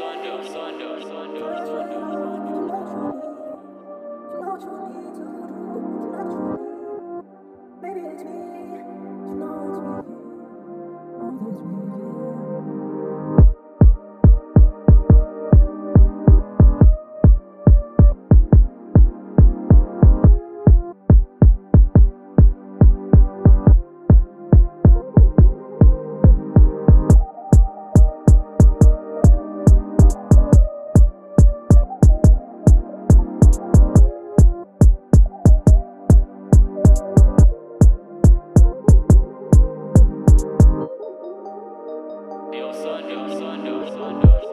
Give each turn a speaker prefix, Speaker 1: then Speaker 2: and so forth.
Speaker 1: Me, you me. All this Sunday, Sunday, Sunday.